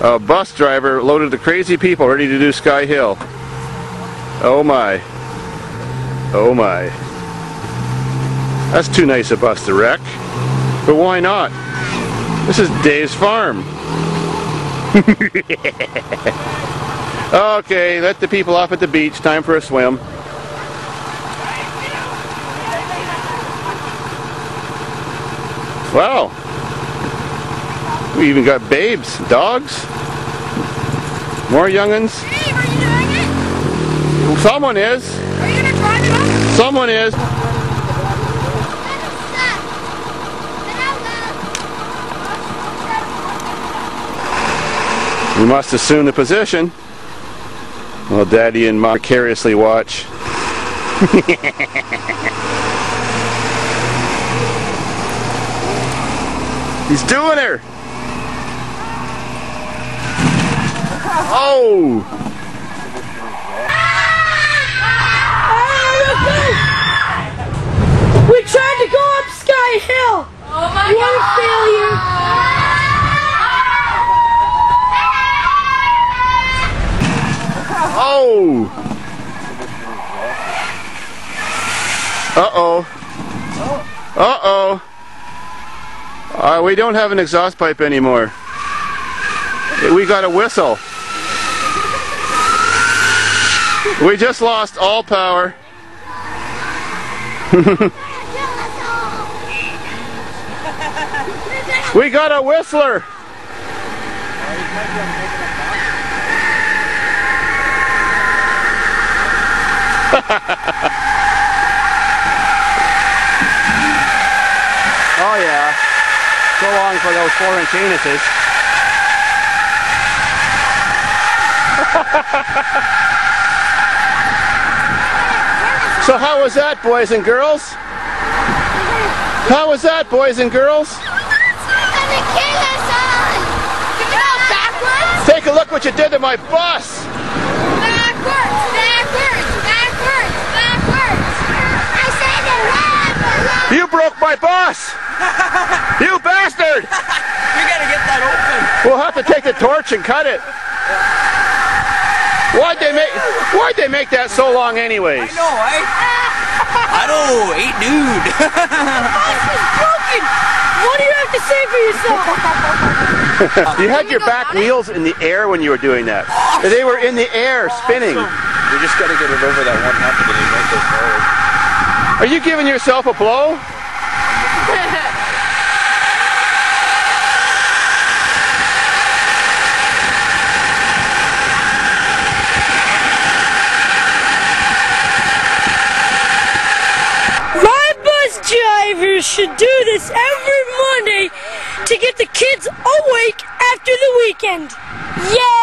A bus driver loaded the crazy people ready to do Sky Hill. Oh my. Oh my. That's too nice a bus to wreck. But why not? This is Dave's farm. okay, let the people off at the beach. Time for a swim. Wow. We even got babes, dogs, more young'uns. Hey, are you doing it? Someone is. Are you gonna drive it up? Someone is. We must assume the position. While Daddy and Mom vicariously watch. He's doing her! We tried to go up Sky Hill. Oh my One failure. Oh! Uh-oh. Uh-oh. Uh, we don't have an exhaust pipe anymore. We got a whistle. We just lost all power. we got a whistler. Oh yeah. So long for those four inch anuses. so how was that, boys and girls? How was that, boys and girls? Take a look what you did to my bus. Backwards, backwards, backwards, backwards. I said backwards. You broke my bus. You bastard. You gotta get that open. We'll have to take the torch and cut it. Why'd they make Why'd they make that so long, anyways? No, I. I don't know, ain't dude. Broken. What do you have to say for yourself? You had your back wheels in the air when you were doing that. They were in the air, spinning. we just gotta get it over that one hump and then you might forward. Are you giving yourself a blow? My bus drivers should do this every Monday to get the kids awake after the weekend. Yay!